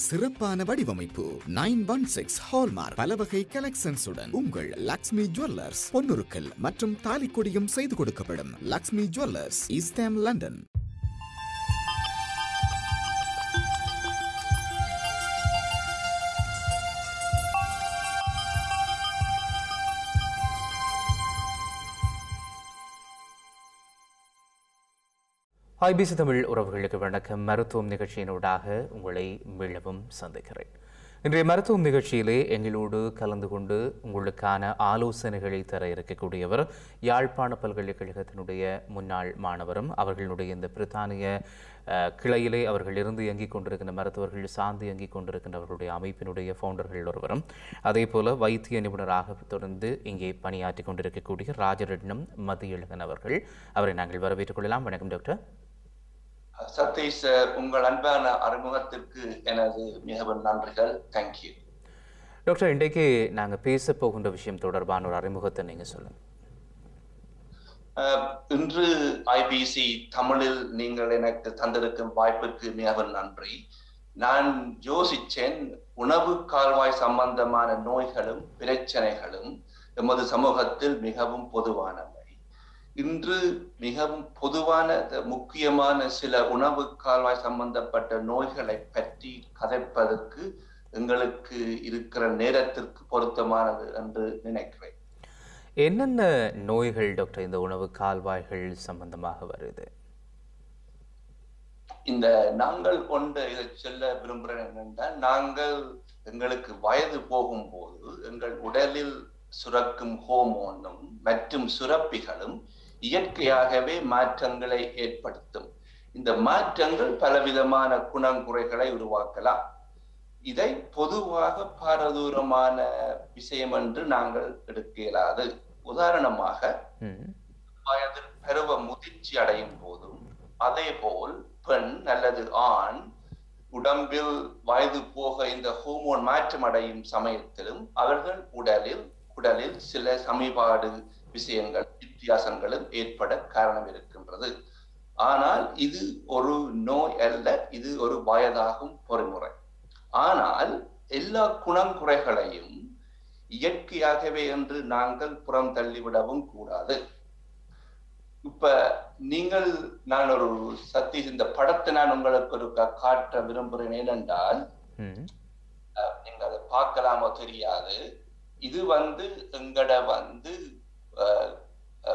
சிறப்பான வடிவமைப்பு. Nine one six hallmark. பல வகை கலெக்ஷன்ஸுடன் உங்கள் லக்ஷ்மி ஜுவல்லர்ஸ். பொன்னுருக்கல் மற்றும் தாலிக்கொடியும் செய்து கொடுக்கப்படும். Lakshmi jewellers East Ham London IBC Tamil உறவுகளுக்கு வணக்கம். மருத்துவம் நிகழ்ச்சியினூடாக உங்களை மீளவும் சந்திக்கிறேன். இன்றைய மருத்துவம் நிகழ்ச்சியிலே எங்களோடு கலந்து கொண்டு உங்களுக்கான ஆலோசனைகளை தர இருக்கக்கூடியவர் யாழ்ப்பாண பல்கலைக்கழகத்தினுடைய முன்னாள் மாணவரும் அவர்களுடைய இந்த பிரித்தானிய கிளையிலே அவர்கள் இருந்து இயங்கிக் கொண்டிருக்கின்ற மருத்துவர்கள் சார்ந்து இயங்கிக் கொண்டிருக்கின்றவர்களுடைய அமைப்பினுடைய ஃபவுண்டர்கள் ஒருவரும் அதே போல வைத்திய நிபுணராக தொடர்ந்து இங்கே பணியாற்றிக் கொண்டிருக்கக்கூடிய ராஜரட்னம் மதியழகன் அவர்கள். அவரை நாங்கள் வரவேற்றுக் கொள்ளலாம். வணக்கம் டாக்டர். சதீஷ் சார் உங்கள் அன்பான அறிமுகத்திற்கு எனது மிகவும் நன்றிகள். தேங்க்யூ டாக்டர் இன்றைக்கு நாங்கள் பேச போகின்ற விஷயம் தொடர்பான ஒரு அறிமுகத்தை நீங்கள் சொல்லுங்கள் இன்று ஐபிசி தமிழில் நீங்கள் எனக்கு தந்திருக்கும் வாய்ப்பிற்கு மிகவும் நன்றி. நான் யோசிச்சேன் உணவு கால்வாய் சம்பந்தமான நோய்களும் பிரச்சனைகளும் எமது சமூகத்தில் மிகவும் பொதுவானவை. இன்று மிகவும் பொதுவான முக்கியமான சில உணவு கால்வாய் சம்பந்தப்பட்ட நோய்களை பற்றி கதைப்பதற்கு எங்களுக்கு இருக்கிற நேரத்திற்கு பொருத்தமானது என்று நினைக்கிறேன். என்னென்ன நோய்கள் டாக்டர் இந்த உணவு கால்வாய்கள் சம்பந்தமாக வருது? இந்த நாங்கள் கொண்டு இதை சொல்ல விரும்புகிறேன் என்னென்றால் நாங்கள் எங்களுக்கு வயது போகும்போது எங்கள் உடலில் சுரக்கும் ஹோமோனும் மற்றும் சுரப்பிகளும் இயற்கையாகவே மாற்றங்களை ஏற்படுத்தும். இந்த மாற்றங்கள் பலவிதமான குணங்குறைகளை உருவாக்கலாம். இதை பொதுவாக பாரதூரமான விஷயம் என்று நாங்கள் எடுக்க இயலாது உதாரணமாக வயதில் பருவ முதிர்ச்சி அடையும் போதும் அதே போல் பெண் அல்லது ஆண் உடம்பில் வயது போக இந்த ஹோமோன் மாற்றம் அடையும் சமயத்திலும் அவர்கள் உடலில் உடலில் சில சமீபாடு விஷயங்கள் வித்தியாசங்களும் ஏற்பட காரணம் இருக்கின்றது. ஆனால் இது ஒரு நோய் அல்ல இது ஒரு வயதாகும் பொறிமுறை. ஆனால் எல்லா குணங்குறைகளையும் இயற்கையாகவே என்று நாங்கள் புறம் தள்ளிவிடவும் கூடாது. இப்ப நீங்கள் நான் ஒரு சதீஷ் இந்த படத்தை நான் உங்களுக்கு ஒரு காட்ட விரும்புகிறேன் ஏனென்றால் நீங்க அதை பார்க்கலாமோ தெரியாது. இது வந்து எங்கட வந்து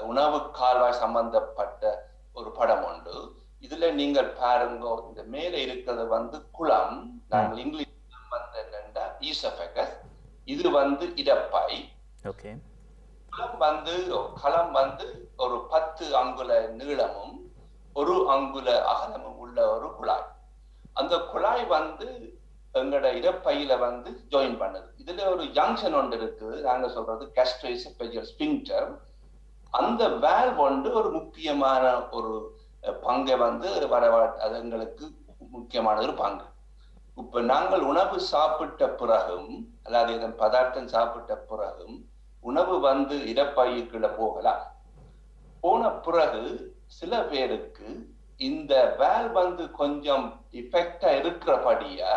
உணவு கால்வாய் சம்பந்தப்பட்ட ஒரு படம் உண்டு. இதுல நீங்கள் பாருங்க இந்த மேல இருக்கிறது வந்து குளம். நாங்கள் இங்கிலீஷ் வந்து என்னன்னா ஈசபெகஸ் இது வந்து இடப்பை. ஓகே. களம் வந்து களம் வந்து ஒரு பத்து அங்குல நீளமும் ஒரு அங்குல அகலமும் உள்ள ஒரு குழாய். அந்த குழாய் வந்து எங்களோட இடப்பையில வந்து ஜாயின் பண்ணுது. இதுல ஒரு ஜங்ஷன் ஒன்று இருக்குது. நாங்க சொல்றது கேஸ்ட்ரோஇசோபெஜியல் ஸ்பிங்டர் அந்த வேல்வ் வந்து ஒரு முக்கியமான ஒரு பங்கை வந்து வரவா அது எங்களுக்கு முக்கியமான ஒரு பங்கு. இப்ப நாங்கள் உணவு சாப்பிட்ட பிறகும் அதாவது இதன் பதார்த்தம் சாப்பிட்ட பிறகும் உணவு வந்து இடப்பயிர்களை போகலாம். போன பிறகு சில பேருக்கு இந்த வேல் வந்து கொஞ்சம் இஃபெக்டா இருக்கிறபடியா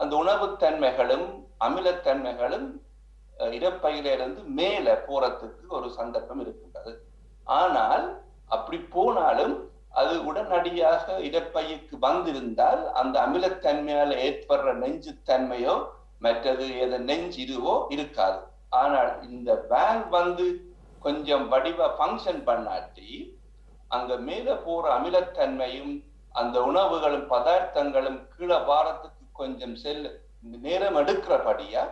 அந்த உணவுத்தன்மைகளும் அமிலத்தன்மைகளும் இடப்பையிலிருந்து மேல போறதுக்கு ஒரு சந்தர்ப்பம் இருக்கின்றது. ஆனால் அப்படி போனாலும் அது உடனடியாக இடப்பைக்கு வந்திருந்தால் அந்த அமிலத்தன்மையால ஏற்படுற நெஞ்சுத்தன்மையோ மற்றது எது நெஞ்சு இதுவோ இருக்காது. ஆனால் இந்த வேன் வந்து கொஞ்சம் வடிவ ஃபங்க்ஷன் பண்ணாட்டி அங்க மேல போற அமிலத்தன்மையும் அந்த உணவுகளும் பதார்த்தங்களும் கீழே வாரத்துக்கு கொஞ்சம் செல் நேரம் எடுக்கிறபடியா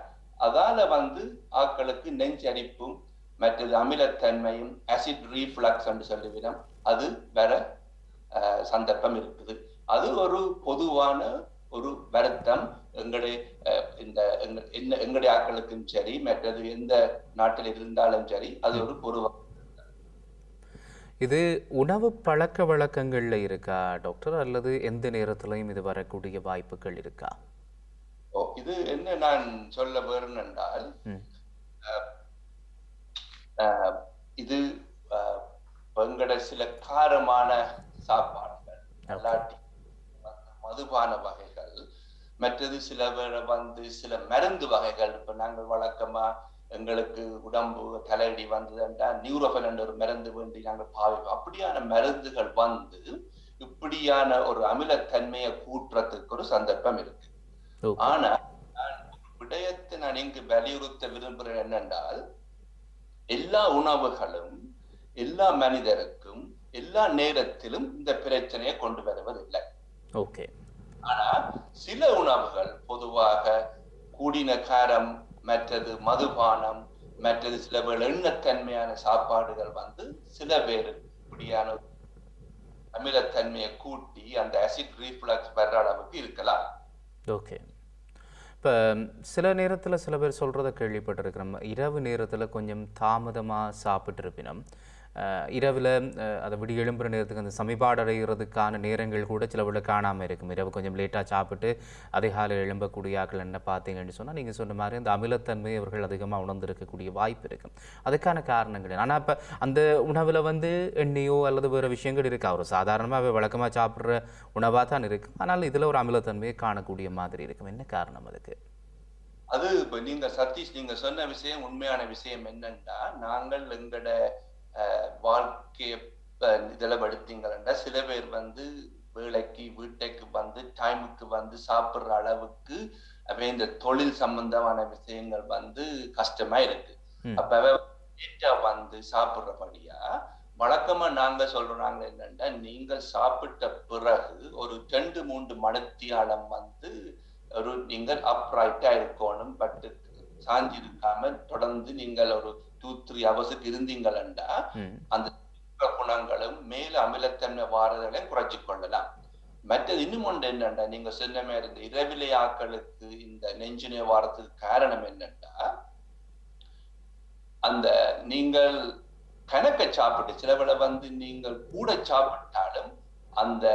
அதால வந்து ஆக்களுக்கு நெஞ்சரிப்பும் மற்றது அமிலத்தன்மையும் அசிட் ரீஃப்ளக்ஸ் என்று சொல்லுவிடம் அது வர சந்தர்ப்பம் இருக்குது. அது ஒரு பொதுவான ஒரு வருத்தம். எங்களுடைய இந்த எங்க- என்ன- எங்களுடைய ஆக்களுக்கும் சரி மற்றது எந்த நாட்டில் இருந்தாலும் சரி அது ஒரு பொதுவான இது உணவு பழக்க வழக்கங்கள்ல இருக்கா டாக்டர் அல்லது எந்த நேரத்திலையும் இது வரக்கூடிய வாய்ப்புகள் இருக்கா? இது என்ன நான் சொல்ல வேணும் என்றால் இது எங்கட சில காரமான சாப்பாடுகள் அல்லாட்டி மதுபான வகைகள் மற்றது சில பேரை வந்து சில மருந்து வகைகள். இப்ப நாங்கள் வழக்கமா எங்களுக்கு உடம்பு தலையடி வந்ததுன்றா நியூரோஃபன் என்ற ஒரு மருந்து வேண்டி நாங்கள் பாவிப்போம். அப்படியான மருந்துகள் வந்து இப்படியான ஒரு அமிலத்தன்மையை கூட்டுறதுக்கு ஒரு சந்தர்ப்பம் இருக்கு. ஆனா நான் விடயத்தை நான் இங்கு வலியுறுத்த விரும்புகிறேன் என்னென்றால் எல்லா உணவுகளும் எல்லா மனிதருக்கும் எல்லா நேரத்திலும் இந்த பிரச்சனையை கொண்டு வருவதில்லை. ஓகே ஆனா சில உணவுகள் பொதுவாக கூடின காரம் மற்றது மதுபானம் மற்றது சில பேர் எண்ணத்தன்மையான சாப்பாடுகள் வந்து சில பேர் இப்படியான அமிலத்தன்மையை கூட்டி அந்த அசிட் ரீஃப்ளக்ஸ் வர்ற அளவுக்கு இருக்கலாம். ஓகே இப்போ சில நேரத்தில் சில பேர் சொல்கிறத கேள்விப்பட்டிருக்கிறோம். இரவு நேரத்தில் கொஞ்சம் தாமதமாக சாப்பிட்டிருப்பினும் இரவில் அதை விடிய எழும்புற நேரத்துக்கு அந்த சமிபாடடைகிறதுக்கான நேரங்கள் கூட சிலவில் காணாமல் இருக்கும். இரவு கொஞ்சம் லேட்டாக சாப்பிட்டு அதிகாலை எழும்பக்கூடிய ஆக்கள் என்ன பார்த்தீங்கன்னு சொன்னால் நீங்கள் சொன்ன மாதிரி அந்த அமிலத்தன்மை அவர்கள் அதிகமாக உணர்ந்திருக்கக்கூடிய வாய்ப்பு இருக்கும் அதுக்கான காரணங்கள். ஆனால் இப்போ அந்த உணவில் வந்து எண்ணெயோ அல்லது வேறு விஷயங்கள் இருக்கா? ஒரு சாதாரணமாக வழக்கமாக சாப்பிட்ற உணவாக தான் இருக்கும் ஆனால் இதில் ஒரு அமிலத்தன்மையை காணக்கூடிய மாதிரி இருக்கும். என்ன காரணம் அதுக்கு? அது இப்போ நீங்கள் சதீஷ் நீங்கள் சொன்ன விஷயம் உண்மையான விஷயம் என்னன்னா நாங்கள் எங்களோட வாழ்க்கைய அஹ், இதுல படுத்தீங்கன்னா சில பேர் வந்து வேலைக்கு வீட்டுக்கு வந்து டைமுக்கு வந்து சாப்பிடுற அளவுக்கு அப்ப இந்த தொழில் சம்பந்தமான விஷயங்கள் வந்து கஷ்டமா இருக்கு ம். அப்ப லேட்டா வந்து சாப்பிடுறபடியா வழக்கமா நாங்க சொல்றோம் நாங்க என்னன்னா நீங்கள் சாப்பிட்ட பிறகு ஒரு ரெண்டு மூன்று மணித்தியாலம் வந்து ஒரு நீங்கள் அப்ரைட்டா இருக்கணும் பட் சாஞ்சி இருக்காம தொடர்ந்து நீங்கள் ஒரு டூ த்ரீ ஹவர்ஸுக்கு இருந்தீங்களா அந்த குணங்களும் மேல அமிலத்தன்மை வாரதலை குறைச்சு கொள்ளலாம். மற்றது இன்னும் ஒன்று என்னண்டா நீங்க சொன்ன மாதிரி இந்த இரவிலை ஆக்களுக்கு இந்த நெஞ்சுநே வாரத்துக்கு காரணம் என்னண்டா அந்த நீங்கள் கணக்க சாப்பிட்டு சிலவிட வந்து நீங்கள் கூட சாப்பிட்டாலும் அந்த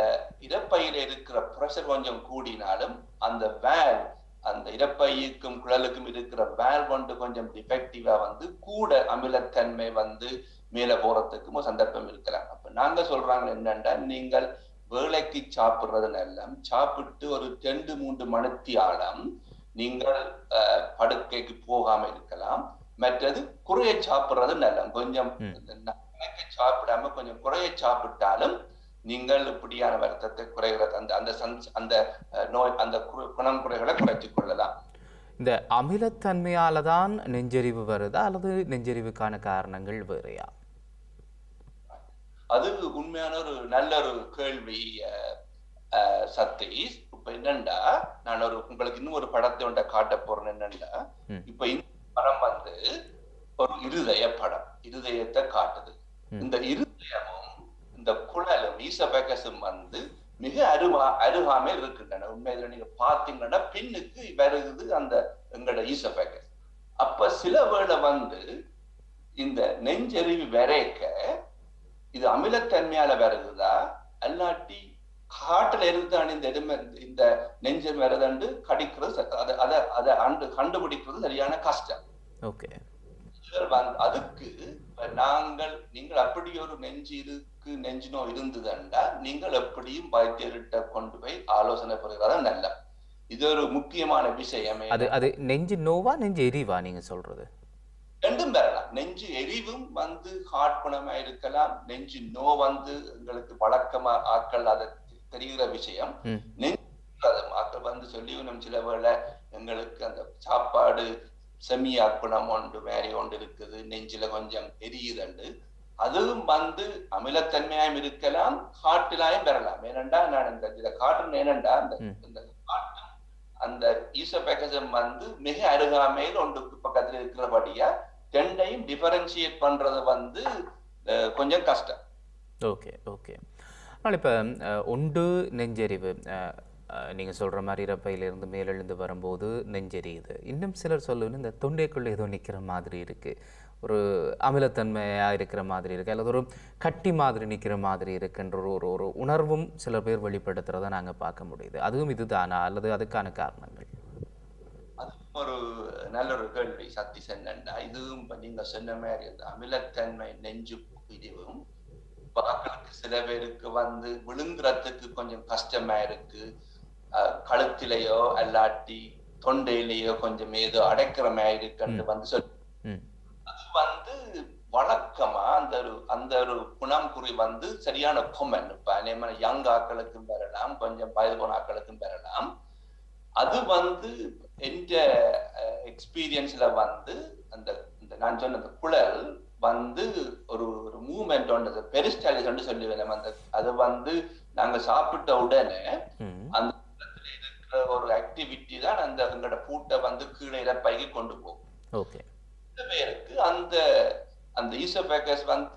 இறப்பையில இருக்கிற ப்ரெஷர் கொஞ்சம் கூடினாலும் அந்த வேல் அந்த இறப்பைக்கும் குழலுக்கும் இருக்கிற வேல் வந்து கொஞ்சம் டிஃபெக்டிவா வந்து கூட அமிலத்தன்மை வந்து மேல போறதுக்கும் சந்தர்ப்பம் இருக்கலாம். அப்ப நாங்க சொல்றாங்க என்னன்னா நீங்கள் வேலைக்கு சாப்பிடுறது நல்லம் சாப்பிட்டு ஒரு ரெண்டு மூன்று மணித்தியாலம் நீங்கள் அஹ், படுக்கைக்கு போகாம இருக்கலாம். மற்றது குறைய சாப்பிடுறது நல்லம் கொஞ்சம் சாப்பிடாம கொஞ்சம் குறைய சாப்பிட்டாலும் நீங்கள் இப்படியான வருத்தத்தை குறைகிறது அந்த அந்த அந்த நோய் அந்த குணம் குறைகளை குறைத்துக் கொள்ளலாம். இந்த அமிலத்தன்மையால தான் நெஞ்செறிவு வருதா? அல்லது நெஞ்செறிவுக்கான காரணங்கள் வேறையா? அது உண்மையான ஒரு நல்ல ஒரு கேள்வி சதீஷ். இப்ப என்னண்டா? நான் ஒரு உங்களுக்கு இன்னும் ஒரு படத்தை ஒன்றை காட்ட போறேன். என்னண்டா. இப்ப இந்த படம் வந்து ஒரு இருதய படம். இருதயத்தை காட்டுது. இந்த இருதயமும் இந்த குழலும் ஈசபேகஸும் வந்து மிக அருமா அருகாமையில் இருக்கின்றன. உண்மையில நீங்க பாத்தீங்கன்னா பின்னுக்கு வருகுது அந்த எங்களோட ஈசபேகஸ் அப்ப சில வேளை வந்து இந்த நெஞ்செறிவு வரைக்க இது அமிலத்தன்மையால வருகுதா அல்லாட்டி காட்டுல இருக்குதான் இந்த எருமை இந்த நெஞ்சம் வரதண்டு கடிக்கிறது? அதை அதை அதை அண்டு கண்டுபிடிக்கிறது சரியான கஷ்டம். ஓகே அதுக்கு நாங்கள் நீங்கள் அப்படி ஒரு நெஞ்சு இருக்கு நெஞ்சு நோய் இருந்ததுண்டா நீங்கள் எப்படியும் வைத்தியர்கிட்ட கொண்டு போய் ஆலோசனை பெறுகிறதா நல்ல. இது ஒரு முக்கியமான விஷயம். அது அது நெஞ்சு நோவா நெஞ்சு எரிவா நீங்க சொல்றது? ரெண்டும் பெறலாம் நெஞ்சு எரிவும் வந்து ஹார்ட் குணமா இருக்கலாம். நெஞ்சு நோ வந்து எங்களுக்கு வழக்கமா ஆட்கள் அதை தெரிகிற விஷயம். நெஞ்சு ஆட்கள் வந்து சொல்லி நம்ம சில வேளை எங்களுக்கு அந்த சாப்பாடு செமியா குணம் ஒன்று வேற ஒன்று இருக்குது நெஞ்சில கொஞ்சம் எரியுதுண்டு அதுவும் வந்து அமிலத்தன்மையாயும் இருக்கலாம் காட்டிலாயும் பெறலாம் ஏனண்டா நான் இந்த இதை காட்டுறேன் ஏனண்டா அந்த. இந்த காட்டும் அந்த ஈசோபேகசம் வந்து மிக அருகாமையில் ஒன்றுக்கு பக்கத்துல இருக்கிறபடியா ரெண்டையும் டிஃபரன்ஷியேட் பண்றது வந்து கொஞ்சம் கஷ்டம் ஓகே ஓகே ஆனால் இப்போ ஒன்று நெஞ்செறிவு அஹ், சொல்கிற நீங்க சொல்ற மாதிரி இறப்பையிலேருந்து மேலெழுந்து வரும்போது நெஞ்செரியுது. இன்னும் சிலர் சொல்லுன்னு இந்த தொண்டைக்குள்ள ஏதோ நிக்கிற மாதிரி இருக்கு. ஒரு அமிலத்தன்மையா இருக்கிற மாதிரி இருக்கு அல்லது ஒரு கட்டி மாதிரி நிக்கிற மாதிரி இருக்குன்ற ஒரு ஒரு ஒரு உணர்வும் சில பேர் வெளிப்படுத்துறதை நாங்க பார்க்க முடியுது. அதுவும் இதுதானா? அல்லது அதுக்கான காரணங்கள்? அது ஒரு நல்ல ஒரு கேள்வி சக்தி சென்னண்டா இதுவும் இப்ப சொன்ன மாதிரி இந்த அமிலத்தன்மை நெஞ்சு இதுவும் பாக்களுக்கு சில பேருக்கு வந்து விழுங்குறதுக்கு கொஞ்சம் கஷ்டமா இருக்கு. கழுத்திலேயோ அல்லாட்டி தொண்டையிலேயோ கொஞ்சம் ஏதோ அடைக்கிற மாதிரி இருக்குன்னு வந்து சொல்லி அது வந்து வழக்கமா அந்த ஒரு அந்த ஒரு குணம்குறி வந்து சரியான கொமன் இப்ப அதே யங் ஆக்களுக்கும் பெறலாம் கொஞ்சம் வயது போன ஆக்களுக்கும் பெறலாம். அது வந்து எந்த எக்ஸ்பீரியன்ஸ்ல வந்து அந்த இந்த நான் சொன்ன அந்த குழல் வந்து ஒரு ஒரு மூமெண்ட் ஒன்று பெரிஸ்டாலிஸ் சொல்லுவேன் அந்த அது வந்து நாங்க சாப்பிட்ட உடனே அந்த ஒரு ஆக்டிவிட்டி தான் அந்த எங்களோட பூட்டை வந்து கீழே இறப்பைக்கு கொண்டு போகும். ஓகே. சில பேருக்கு அந்த அந்த ஈசோபேக்கஸ் வந்து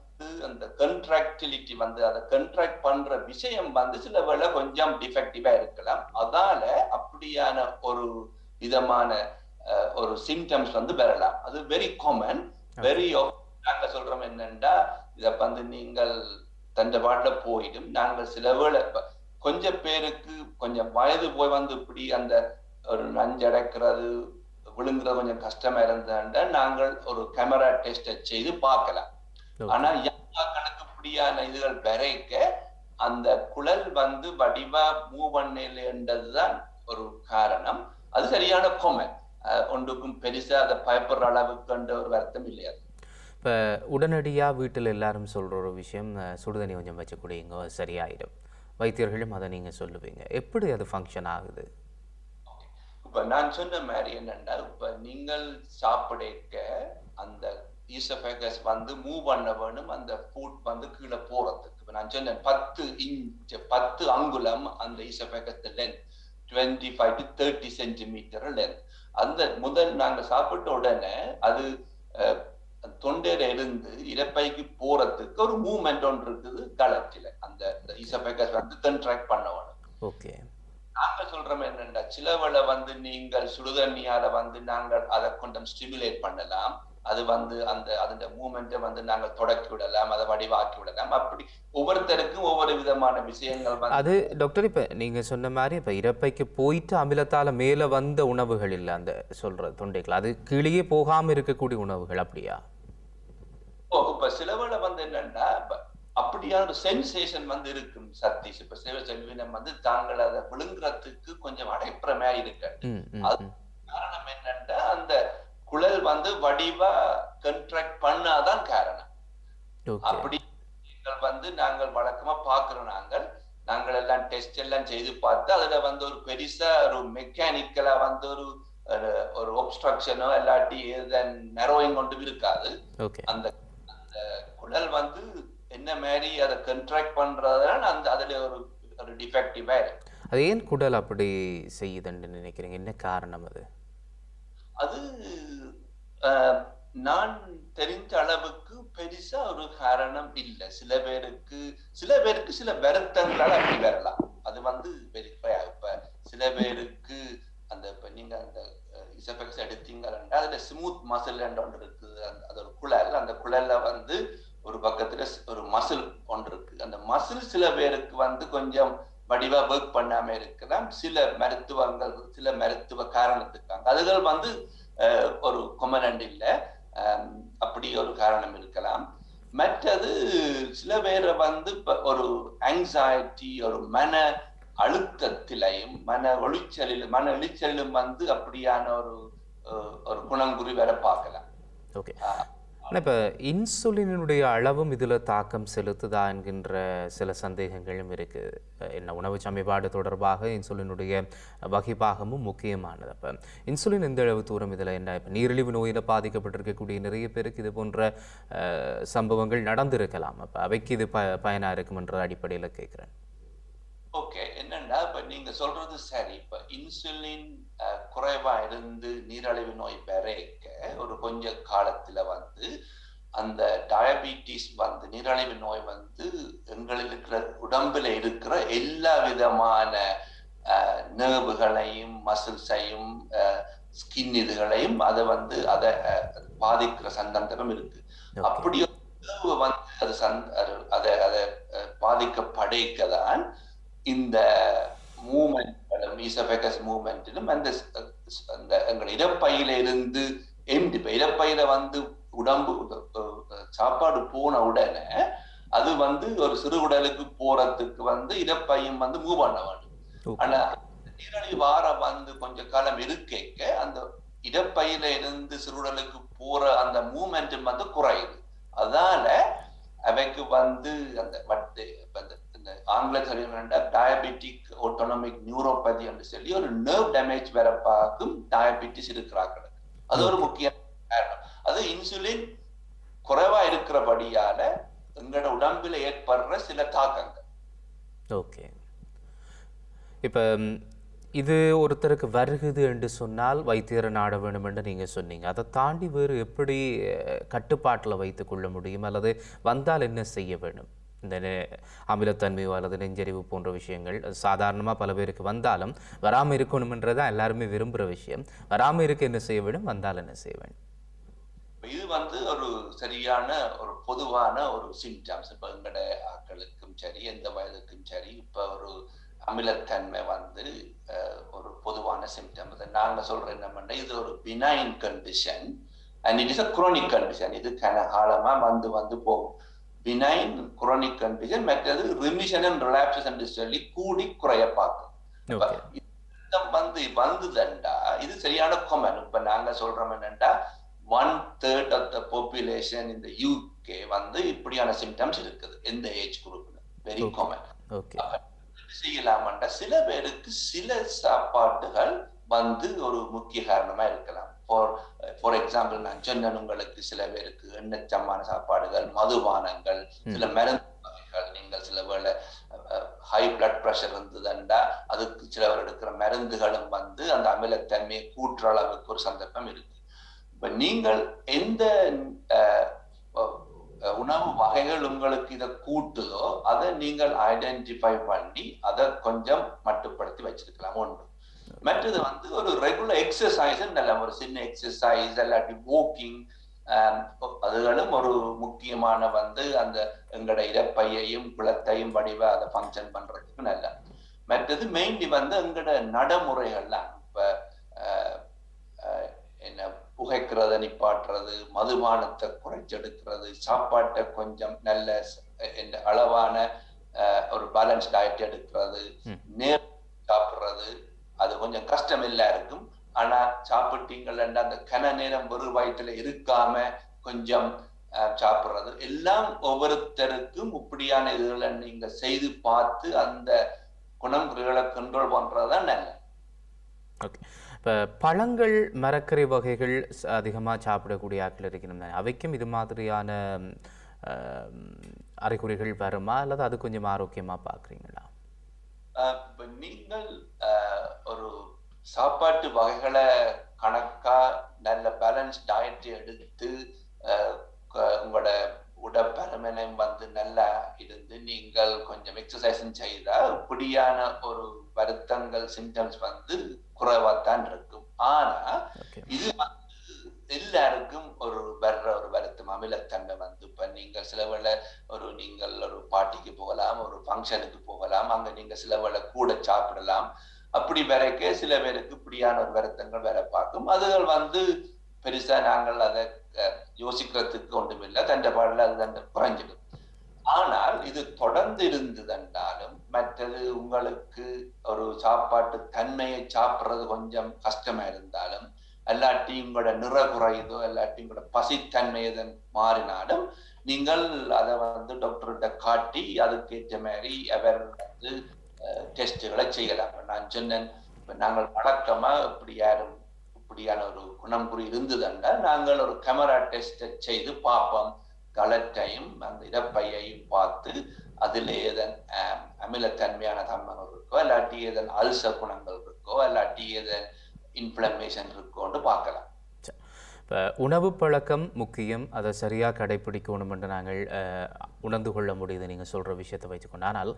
அந்த கண்ட்ராக்டிலிட்டி வந்து அதை கண்ட்ராக்ட் பண்ற விஷயம் வந்து சில வேளை கொஞ்சம் டிஃபெக்டிவா இருக்கலாம். அதால அப்படியான ஒரு விதமான ஒரு சிம்டம்ஸ் வந்து வரலாம். அது வெரி காமன் வெரி நாங்க சொல்றோம் என்னன்னா இத வந்து நீங்கள் தந்த பாட்டுல போயிடும். நாங்கள் சில வேளை கொஞ்சம் பேருக்கு கொஞ்சம் வயது போய் வந்து இப்படி அந்த ஒரு நஞ்சடைக்கிறது விழுங்குறது கொஞ்சம் கஷ்டமா இருந்தாண்டா நாங்கள் ஒரு கேமரா டெஸ்ட் செய்து பார்க்கலாம். ஆனா யாருக்கானுக்கு இப்படியான இதுகள் வரைக்க அந்த குழல் வந்து வடிவா மூவ் பண்ணலன்றதுதான் ஒரு காரணம். அது சரியான கொமை. ஒன்றுக்கும் பெருசா அதை பயப்படுற அளவுக்கு ஒரு வருத்தம் இல்லையா? இப்போ உடனடியாக வீட்டில் எல்லாரும் சொல்கிற ஒரு விஷயம் சுடுதண்ணி கொஞ்சம் வச்சு குடிங்க சரியாயிடும் வைத்தியர்களும் அதை நீங்கள் சொல்லுவீங்க. எப்படி அது ஃபங்க்ஷன் ஆகுது? இப்ப நான் சொன்ன மாதிரி என்னன்னா இப்ப நீங்கள் சாப்பிடக்க அந்த ஈசபேகஸ் வந்து மூவ் பண்ண வேணும் அந்த ஃபுட் வந்து கீழே போறதுக்கு. இப்போ நான் சொன்னேன் பத்து இன்ச் பத்து அங்குலம் அந்த oesophagus length twenty five to thirty centimetre length அந்த முதல் நாங்கள் சாப்பிட்ட உடனே அது அஹ், தொண்டையில இருந்து இறப்பைக்கு போறதுக்கு ஒரு மூவ்மெண்ட் ஒன்று இருக்குது கலத்தில அந்த ஈசபேகஸ் வந்து கண்ட்ராக்ட் பண்ண வேணும் ஓகே நாங்க சொல்றோம் என்னண்டா சிலவளை வந்து நீங்கள் சுடுதண்ணியால வந்து நாங்கள் அதை கொஞ்சம் ஸ்டிமுலேட் பண்ணலாம். அது வந்து அந்த அந்த மூமெண்ட்டை வந்து நாங்கள் தொடக்கி விடலாம் அதை வடிவாக்கி விடலாம். அப்படி ஒவ்வொருத்தருக்கும் ஒவ்வொரு விதமான விஷயங்கள் அது டாக்டர் இப்போ நீங்கள் சொன்ன மாதிரி இப்போ இறப்பைக்கு போயிட்டு அமிலத்தால் மேலே வந்த உணவுகள் இல்லை அந்த சொல்கிற தொண்டைகள். அது கீழே போகாமல் இருக்கக்கூடிய உணவுகள் அப்படியா? இப்ப சிலவளை வந்து என்னன்னா அப்படியான ஒரு சென்சேஷன் வந்து இருக்கும் சதீஷ் இப்ப சிவ செல்வினம் வந்து தாங்கள் அதை விழுங்குறதுக்கு கொஞ்சம் அடைப்புற மாதிரி இருக்கு அது-. காரணம் என்னன்னா அந்த குழல் வந்து வடிவா கண்ட்ராக்ட் பண்ணாதான் காரணம். அப்படி நீங்கள் வந்து நாங்கள் வழக்கமா பாக்குறோம் நாங்கள். நாங்கள் எல்லாம் டெஸ்ட் எல்லாம் செய்து பார்த்து அதுல வந்து ஒரு பெருசா ஒரு மெக்கானிக்கலா வந்து ஒரு ஒரு- ஒப்ஸ்ட்ரக்ஷனோ இல்லாட்டி நெரோயிங் கொண்டு இருக்காது. அந்த அந்த குழல் வந்து என்ன மாதிரி அதை கண்ட்ராக்ட் பண்றதுதான் அந்த அதுல ஒரு ஒரு டிஃபெக்டிவா இருக்கு. அது ஏன் குடல் அப்படி செய்யுதுன்னு நினைக்கிறீங்க? என்ன காரணம் அது? அது நான் தெரிஞ்ச அளவுக்கு பெருசா ஒரு காரணம் இல்லை. சில பேருக்கு சில பேருக்கு சில வருத்தங்களால அப்படி வரலாம். அது வந்து வெரிஃபை இப்ப சில பேருக்கு அந்த இப்ப நீங்க அந்த இசபெக்ஸ் எடுத்தீங்கன்னா அதுல ஸ்மூத் மசில் ஒன்று இருக்குது அந்த அது ஒரு குழல். அந்த குழல்ல வந்து ஒரு பக்கத்துல ஒரு மசில் ஒன்று இருக்கு. அந்த மசில் சில பேருக்கு வந்து கொஞ்சம் வடிவா ஒர்க் பண்ணாம இருக்கலாம். சில மருத்துவங்கள் சில மருத்துவ காரணத்துக்காக. அதுகள் வந்து ஒரு கொமனண்ட் இல்லை. அப்படி ஒரு காரணம் இருக்கலாம். மற்றது சில பேரை வந்து ஒரு ஆங்ஸைட்டி ஒரு மன அழுத்தத்திலையும் மன ஒளிச்சலிலும் மன எழுச்சலிலும் வந்து அப்படியான ஒரு ஒரு குணங்குறி வேற பார்க்கலாம். ஓகே. ஆனால் இப்போ இன்சுலினுடைய அளவும் இதில் தாக்கம் செலுத்துதா என்கின்ற சில சந்தேகங்களும் இருக்குது என்ன உணவு சமீபாடு தொடர்பாக இன்சுலினுடைய வகைபாகமும் முக்கியமானது. அப்போ இன்சுலின் எந்த அளவு தூரம் இதில் என்ன இப்போ நீரிழிவு நோயில் பாதிக்கப்பட்டிருக்கக்கூடிய நிறைய பேருக்கு இது போன்ற சம்பவங்கள் நடந்திருக்கலாம். அப்போ அவைக்கு இது ப பயனாக இருக்குமென்ற அடிப்படையில் கேட்குறேன் ஓகே என்னன்னா இப்ப நீங்க சொல்றது சரி. இப்ப இன்சுலின் குறைவா இருந்து நீரிழிவு நோய் பெறேக்க ஒரு கொஞ்ச காலத்துல வந்து அந்த டயபிட்டிஸ் வந்து நீரிழிவு நோய் வந்து எங்களில் இருக்கிற உடம்புல இருக்கிற எல்லா விதமான நேர்வுகளையும் மசில்ஸையும் ஸ்கின் இதுகளையும் அதை வந்து அதை பாதிக்கிற சந்தர்ப்பம் இருக்கு. Okay. அப்படி ஒரு உணர்வு வந்து அது சந்த் அது- அதை அதை அஹ், பாதிக்கப்படைக்க தான் இந்த மூமெண்ட் ஈசபெகஸ் மூமெண்ட்டிலும் அந்த அந்த எங்கள் இறப்பையில இருந்து எம்டி இப்ப இறப்பையில வந்து உடம்பு சாப்பாடு போன உடனே அது வந்து ஒரு சிறு உடலுக்கு போறதுக்கு வந்து இறப்பையும் வந்து மூவ் பண்ண வேண்டும். ஆனா நீரழிவு வார வந்து கொஞ்ச காலம் இருக்கேக்க அந்த இடப்பையில இருந்து சிறுடலுக்கு போற அந்த மூமெண்ட்டும் வந்து குறையுது அதனால அவைக்கு வந்து அந்த வட்டு இந்த- இந்த ஆங்கில சொல்லினா டயபெட்டிக் ஓட்டோனமிக் நியூரோபதி என்று சொல்லி ஒரு நர்வ் டேமேஜ் வரப்பாக்கும் டயபெட்டிஸ் இருக்கிறார்கள். அது ஒரு முக்கிய காரணம். அது இன்சுலின் குறைவா இருக்கிறபடியால எங்களோட உடம்புல ஏற்படுற சில தாக்கங்கள். ஓகே இப்போ இது ஒருத்தருக்கு வருகுது என்று சொன்னால் வைத்தியரை நாட வேண்டும் என்று நீங்கள் சொன்னீங்க. அதை தாண்டி வேறு எப்படி கட்டுப்பாட்டில் வைத்துக் கொள்ள முடியும்? அல்லது வந்தால் என்ன செய்ய வேண்டும்? இந்த அமிலத்தன்மையோ அல்லது நெஞ்சரிவு போன்ற விஷயங்கள் சாதாரணமாக பல பேருக்கு வந்தாலும் வராமல் இருக்கணுமென்றதான் எல்லாருமே விரும்புகிற விஷயம். வராமல் இருக்க என்ன செய்ய வேண்டும்? வந்தால் என்ன செய்ய வேண்டும்? இது வந்து ஒரு சரியான ஒரு பொதுவான ஒரு சிம்டம்ஸ் இப்போ எங்கட ஆக்களுக்கும் சரி எந்த வயதுக்கும் சரி இப்ப ஒரு அமிலத்தன்மை வந்து அஹ், ஒரு பொதுவான சிம்டம் நாங்கள் சொல்ற என்ன பண்ண இது ஒரு benign condition and it is a chronic condition இது கன காலமாக வந்து வந்து போகும். பினைன் குரோனிக் கண்டிஷன் மற்றது ரிமிஷன் அண்ட் ரிலாப்சஸ் என்று சொல்லி கூடி குறைய பார்க்கும். வந்து வந்ததுண்டா இது சரியான கொமன் இப்ப நாங்க சொல்றோம் என்னண்டா one third of the population இந்த யூகே வந்து இப்படியான சிம்டம்ஸ் இருக்குது எந்த ஏஜ் குரூப்ல. வெரி. காமன் செய்யலாமண்டா? சில பேருக்கு சில சாப்பாட்டுகள் வந்து ஒரு முக்கிய காரணமா இருக்கலாம். ஃபார் ஃபார் எக்ஸாம்பிள் நான் சொன்னேன் உங்களுக்கு சில பேருக்கு எண்ணச்சமான சாப்பாடுகள் மதுபானங்கள் சில மருந்து வகைகள் நீங்கள் சில வேளை ஹை பிளட் ப்ரெஷர் இருந்ததுண்டா அதுக்கு சிலவர் எடுக்கிற மருந்துகளும் வந்து அந்த அமிலத்தன்மையை கூட்டுற அளவுக்கு ஒரு சந்தர்ப்பம் இருக்கு. இப்ப நீங்கள் எந்த உணவு வகைகள் உங்களுக்கு இதை கூட்டுதோ அதை நீங்கள் ஐடென்டிஃபை பண்ணி அதை கொஞ்சம் மட்டுப்படுத்தி வச்சிருக்கலாம். ஒன்று. மற்றது வந்து ஒரு ரெகுலர் எக்ஸசைஸ் நல்ல ஒரு சின்ன எக்ஸசைஸ் இல்லாட்டி வாக்கிங் அதுகளும் ஒரு முக்கியமான வந்து அந்த எங்களோட இறப்பையையும் குளத்தையும் வடிவ அதை ஃபங்க்ஷன் பண்றதுக்கு நல்ல மற்றது மெயின்லி வந்து எங்களோட நடைமுறைகள்லாம் இப்ப என்ன புகைக்கிறத நிப்பாட்டுறது மதுபானத்தை குறைச்செடுக்கிறது சாப்பாட்டை கொஞ்சம் நல்ல அளவான ஒரு பேலன்ஸ் டயட் எடுக்கிறது. நேர் சாப்பிடுறது அது கொஞ்சம் கஷ்டம் இல்ல இருக்கும் ஆனா சாப்பிட்டீங்கள்ல அந்த கன நேரம் வெறு வயிற்றுல இருக்காம கொஞ்சம் அஹ், சாப்பிடுறது. எல்லாம் ஒவ்வொருத்தருக்கும் இப்படியான இதுகளை நீங்க செய்து பார்த்து அந்த குணங்குறிகளை கண்ட்ரோல் பண்றதுதான் நல்லது. ஓகே இப்போ பழங்கள் மரக்கறி வகைகள் அதிகமாக சாப்பிடக்கூடிய ஆட்கள் இருக்கணும் அவைக்கும் இது மாதிரியான அறிகுறிகள் வருமா? அல்லது அது கொஞ்சம் ஆரோக்கியமாக பார்க்குறீங்களா? நீங்கள் ஒரு சாப்பாட்டு வகைகளை கணக்கா நல்ல பேலன்ஸ் டயட் எடுத்து உங்களோட உடற்பருமனம் வந்து நல்லா இருந்து நீங்கள் கொஞ்சம் எக்ஸசைஸும் செய்தா இப்படியான ஒரு வருத்தங்கள் சிம்டம்ஸ் வந்து குறைவாத்தான் இருக்கும். ஆனா இது வந்து எல்லாருக்கும் ஒரு வர்ற ஒரு வருத்தம். அமிலத்தன்மை வந்து இப்ப நீங்கள் சில வேளை ஒரு நீங்கள் ஒரு பார்ட்டிக்கு போகலாம் ஒரு ஃபங்க்ஷனுக்கு போகலாம் அங்க நீங்க சில வேளை கூட சாப்பிடலாம். அப்படி வரைக்க சில பேருக்கு இப்படியான ஒரு வருத்தங்கள் வேற பார்க்கும். அதுகள் வந்து பெருசா நாங்கள் அதை யோசிக்கிறதுக்கு ஒன்றுமில்லை. தண்டபாடுல அது தண்டை குறைஞ்சிடும். ஆனால் இது தொடர்ந்து இருந்ததென்றாலும் மற்றது உங்களுக்கு ஒரு சாப்பாட்டு தன்மையை சாப்பிடுறது கொஞ்சம் கஷ்டமா இருந்தாலும் அல்லாட்டி உங்களோட நிற குறையுதோ அல்லாட்டி உங்களோட பசித்தன்மை எதன் மாறினாலும் நீங்கள் அதை வந்து டாக்டர்கிட்ட காட்டி அதுக்கேற்ற மாதிரி அவர் வந்து டெஸ்ட்டுகளை செய்யலாம். நான் சொன்னேன் இப்ப நாங்கள் வழக்கமா இப்படி யாரும் இப்படியான ஒரு குணங்குறி இருந்ததுன்றால் நாங்கள் ஒரு கேமரா டெஸ்ட் செய்து பார்ப்போம். கலட்டையும் அந்த இடப்பையையும் பார்த்து அதில் ஏதன் அமிலத்தன்மையான தன்மைகள் இருக்கோ இல்லாட்டி ஏதன் அல்ச குணங்கள் இருக்கோ இல்லாட்டி ஏதன் இன்ஃப்ளமேஷன் இருக்கும்னு பார்க்கலாம். இப்போ உணவு பழக்கம் முக்கியம். அதை சரியாக கடைப்பிடிக்கணும் என்று நாங்கள் உணர்ந்து கொள்ள முடியுது நீங்கள் சொல்கிற விஷயத்தை வைத்துக்கொண்டு. ஆனால்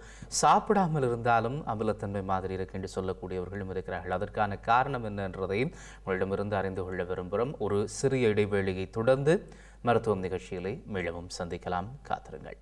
சாப்பிடாமல் இருந்தாலும் அமிலத்தன்மை மாதிரி இருக்கு என்று சொல்லக்கூடியவர்களும் இருக்கிறார்கள். அதற்கான காரணம் என்னன்றதையும் உங்களிடமிருந்து அறிந்து கொள்ள விரும்புகிறோம். ஒரு சிறிய இடைவேளையை தொடர்ந்து மருத்துவம் நிகழ்ச்சிகளை மீளவும் சந்திக்கலாம். காத்திருங்கள்.